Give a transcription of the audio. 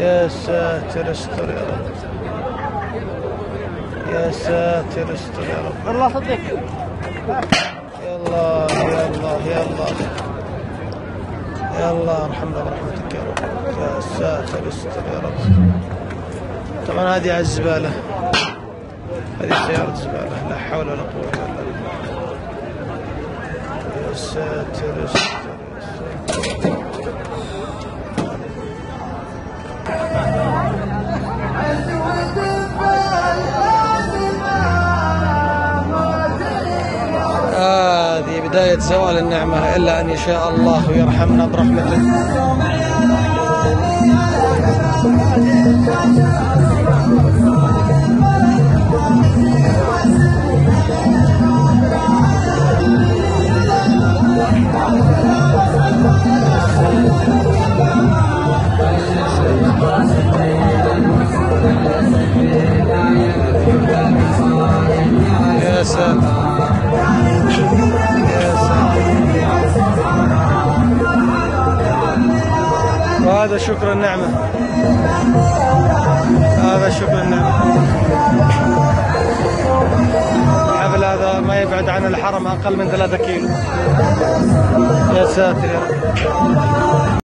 يا ساتر استر يا رب. يا ساتر استر يا رب. الله صدق يلا يلا يلا يلا ارحمنا برحمتك يا رب. يا ساتر استر يا رب. طبعا هذه على الزبالة. هذه سيارة زبالة. لا حول ولا قوة إلا بالله. يا ساتر استر. بداية زوال النعمة إلا أن يشاء الله ويرحمنا برحمته يا ساتر وهذا شكر النعمة. هذا شكر النعمة. الحفل هذا ما يبعد عن الحرم أقل من ثلاثة كيلو. يا ساتر يا رب.